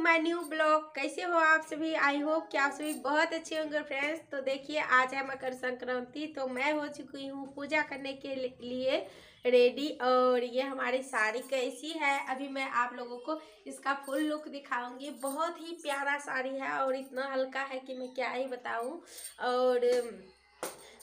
My new blog. कैसे हो आप सभी? आई होप कि आप सभी बहुत अच्छे होंगे फ्रेंड्स तो देखिए, आज है मकर संक्रांति तो मैं हो चुकी हूँ पूजा करने के लिए रेडी और ये हमारी साड़ी कैसी है, अभी मैं आप लोगों को इसका फुल लुक दिखाऊँगी। बहुत ही प्यारा साड़ी है और इतना हल्का है कि मैं क्या ही बताऊँ। और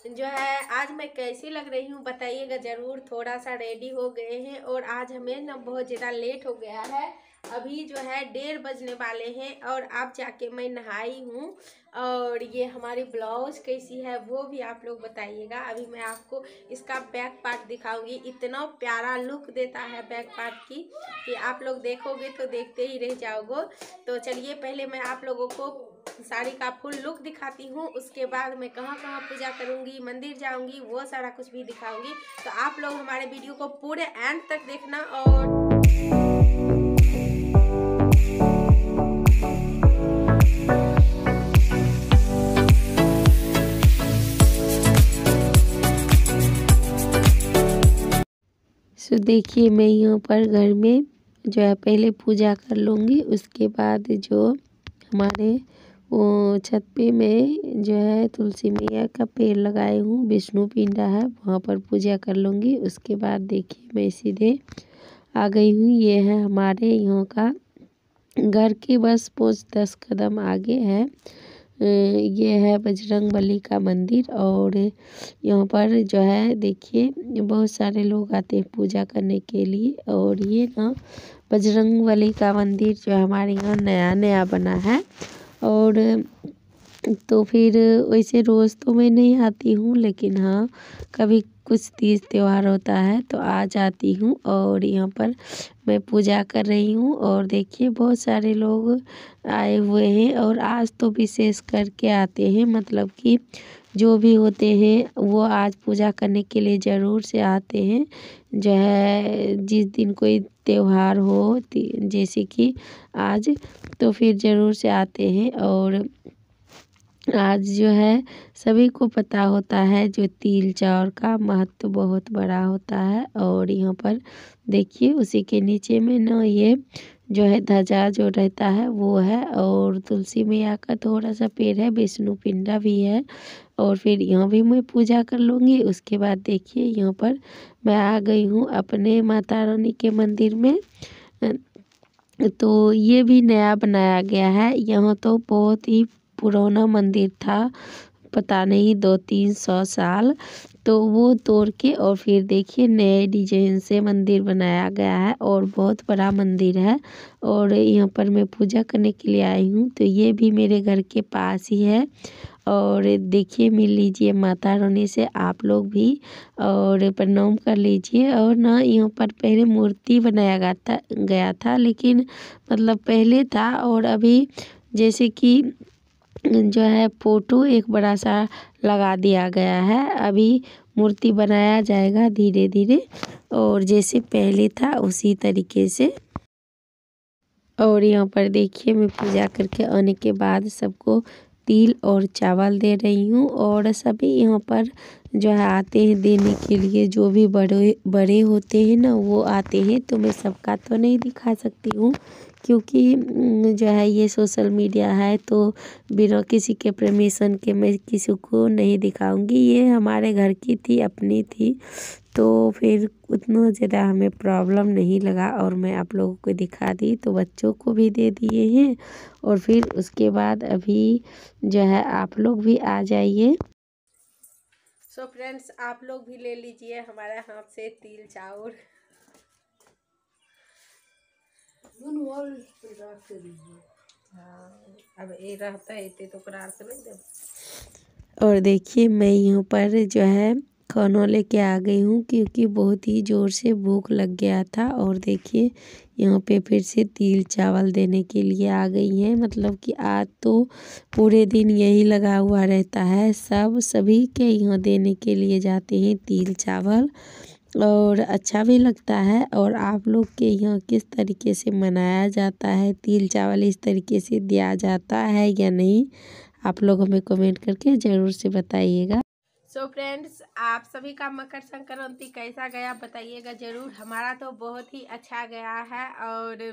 जो है, आज मैं कैसी लग रही हूँ बताइएगा ज़रूर। थोड़ा सा रेडी हो गए हैं और आज हमें ना बहुत ज़्यादा लेट हो गया है। अभी जो है डेढ़ बजने वाले हैं और अब जाके मैं नहाई हूँ। और ये हमारी ब्लाउज कैसी है वो भी आप लोग बताइएगा। अभी मैं आपको इसका बैक पार्ट दिखाऊँगी। इतना प्यारा लुक देता है बैक पार्ट की कि आप लोग देखोगे तो देखते ही रह जाओगे। तो चलिए पहले मैं आप लोगों को साड़ी का फुल लुक दिखाती हूँ। उसके बाद मैं कहाँ कहाँ पूजा करूँगी, मंदिर जाऊँगी, वो सारा कुछ भी दिखाऊँगी। तो आप लोग हमारे वीडियो को पूरे एंड तक देखना और सो देखिए मैं यहाँ पर घर में जो है पहले पूजा कर लूँगी। उसके बाद जो हमारे वो छत पे मैं जो है तुलसी मैया का पेड़ लगाए हूँ, विष्णु पिंडा है, वहाँ पर पूजा कर लूँगी। उसके बाद देखिए मैं सीधे आ गई हूँ। ये है हमारे यहाँ का घर के बस पाँच दस कदम आगे है। ये है बजरंग बली का मंदिर और यहाँ पर जो है, देखिए, बहुत सारे लोग आते हैं पूजा करने के लिए और ये ना बजरंग बली का मंदिर जो हमारे यहाँ नया नया बना है और तो फिर वैसे रोज़ तो मैं नहीं आती हूँ, लेकिन हाँ कभी कुछ तीज त्यौहार होता है तो आ जाती हूँ और यहाँ पर मैं पूजा कर रही हूँ और देखिए बहुत सारे लोग आए हुए हैं और आज तो विशेष करके आते हैं मतलब कि जो भी होते हैं वो आज पूजा करने के लिए ज़रूर से आते हैं। जो है, जिस दिन कोई त्यौहार हो जैसे कि आज तो फिर ज़रूर से आते हैं और आज जो है, सभी को पता होता है जो तिल चावल का महत्व बहुत बड़ा होता है और यहाँ पर देखिए, उसी के नीचे में ना ये जो है ध्वजा जो रहता है, वो है और तुलसी मैया का थोड़ा सा पेड़ है, विष्णु पिंडा भी है और फिर यहाँ भी मैं पूजा कर लूँगी। उसके बाद देखिए, यहाँ पर मैं आ गई हूँ अपने माता रानी के मंदिर में। तो ये भी नया बनाया गया है। यहाँ तो बहुत ही पुराना मंदिर था, पता नहीं दो तीन सौ साल। तो वो तोड़ के और फिर देखिए, नए डिज़ाइन से मंदिर बनाया गया है और बहुत बड़ा मंदिर है। और यहाँ पर मैं पूजा करने के लिए आई हूँ तो ये भी मेरे घर के पास ही है। और देखिए, मिल लीजिए माता रानी से आप लोग भी और प्रणाम कर लीजिए। और ना, यहाँ पर पहले मूर्ति बनाया गया था गया था, लेकिन मतलब पहले था और अभी जैसे कि जो है फ़ोटो एक बड़ा सा लगा दिया गया है। अभी मूर्ति बनाया जाएगा धीरे धीरे और जैसे पहले था उसी तरीके से। और यहाँ पर देखिए मैं पूजा करके आने के बाद सबको तिल और चावल दे रही हूँ और सभी यहाँ पर जो है आते हैं देने के लिए। जो भी बड़े बड़े होते हैं ना वो आते हैं तो मैं सबका तो नहीं दिखा सकती हूँ। क्योंकि जो है ये सोशल मीडिया है तो बिना किसी के परमिशन के मैं किसी को नहीं दिखाऊँगी। ये हमारे घर की थी अपनी थी तो फिर उतना ज़्यादा हमें प्रॉब्लम नहीं लगा और मैं आप लोगों को दिखा दी तो बच्चों को भी दे दिए हैं। और फिर उसके बाद अभी जो है आप लोग भी आ जाइए। सो so फ्रेंड्स आप लोग भी ले लीजिए हमारे हाथ से तिल हाँ, अब ये रहता है तो करार से और देखिए मैं यहाँ पर जो है खाना लेके आ गई हूँ क्योंकि बहुत ही ज़ोर से भूख लग गया था। और देखिए यहाँ पे फिर से तिल चावल देने के लिए आ गई हैं। मतलब कि आज तो पूरे दिन यही लगा हुआ रहता है। सब सभी के यहाँ देने के लिए जाते हैं तिल चावल। और अच्छा भी लगता है और आप लोग के यहाँ किस तरीके से मनाया जाता है? तिल चावल इस तरीके से दिया जाता है या नहीं? आप लोग हमें कमेंट करके ज़रूर से बताइएगा। सो so फ्रेंड्स आप सभी का मकर संक्रांति कैसा गया बताइएगा ज़रूर। हमारा तो बहुत ही अच्छा गया है और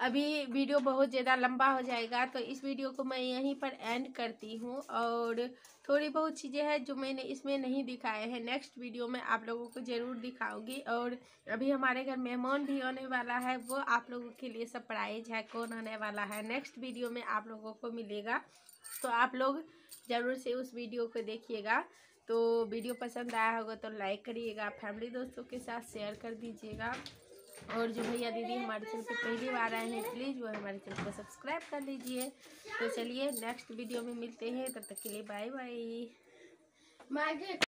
अभी वीडियो बहुत ज़्यादा लंबा हो जाएगा तो इस वीडियो को मैं यहीं पर एंड करती हूँ। और थोड़ी बहुत चीज़ें हैं जो मैंने इसमें नहीं दिखाए हैं। नेक्स्ट वीडियो में आप लोगों को ज़रूर दिखाऊँगी। और अभी हमारे घर मेहमान भी आने वाला है, वो आप लोगों के लिए सरप्राइज़ है, कौन आने वाला है। नेक्स्ट वीडियो में आप लोगों को मिलेगा तो आप लोग ज़रूर से उस वीडियो को देखिएगा। तो वीडियो पसंद आया होगा तो लाइक करिएगा फैमिली दोस्तों के साथ शेयर कर दीजिएगा। और जो भैया दीदी हमारे चैनल पर पहली बार आए हैं प्लीज़ वो हमारे चैनल को सब्सक्राइब कर लीजिए। तो चलिए नेक्स्ट वीडियो में मिलते हैं, तब तक के लिए बाय बाय